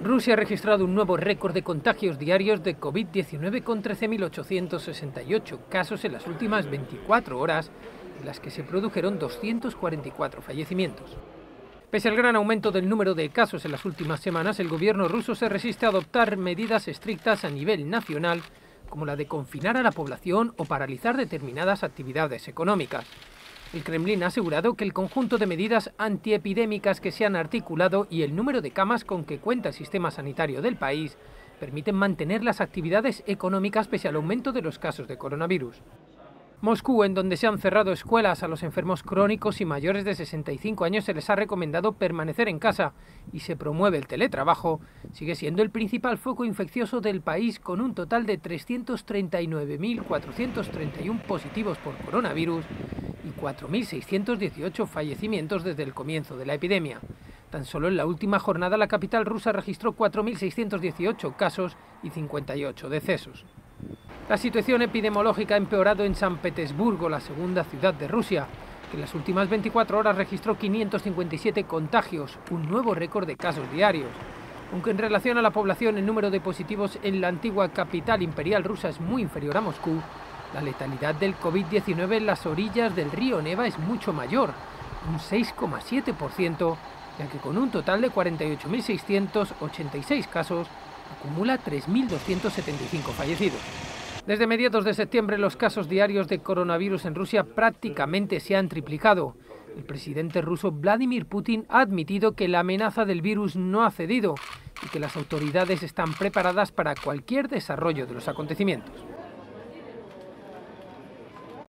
Rusia ha registrado un nuevo récord de contagios diarios de COVID-19 con 13.868 casos en las últimas 24 horas, en las que se produjeron 244 fallecimientos. Pese al gran aumento del número de casos en las últimas semanas, el gobierno ruso se resiste a adoptar medidas estrictas a nivel nacional, como la de confinar a la población o paralizar determinadas actividades económicas. El Kremlin ha asegurado que el conjunto de medidas antiepidémicas que se han articulado y el número de camas con que cuenta el sistema sanitario del país permiten mantener las actividades económicas pese al aumento de los casos de coronavirus. Moscú, en donde se han cerrado escuelas a los enfermos crónicos y mayores de 65 años, se les ha recomendado permanecer en casa y se promueve el teletrabajo, sigue siendo el principal foco infeccioso del país con un total de 339.431 positivos por coronavirus y 4.618 fallecimientos desde el comienzo de la epidemia. Tan solo en la última jornada la capital rusa registró 4.618 casos y 58 decesos. La situación epidemiológica ha empeorado en San Petersburgo, la segunda ciudad de Rusia, que en las últimas 24 horas registró 557 contagios, un nuevo récord de casos diarios. Aunque en relación a la población el número de positivos en la antigua capital imperial rusa es muy inferior a Moscú, la letalidad del COVID-19 en las orillas del río Neva es mucho mayor, un 6,7%, ya que con un total de 48.686 casos, acumula 3.275 fallecidos. Desde mediados de septiembre los casos diarios de coronavirus en Rusia prácticamente se han triplicado. El presidente ruso Vladimir Putin ha admitido que la amenaza del virus no ha cedido y que las autoridades están preparadas para cualquier desarrollo de los acontecimientos.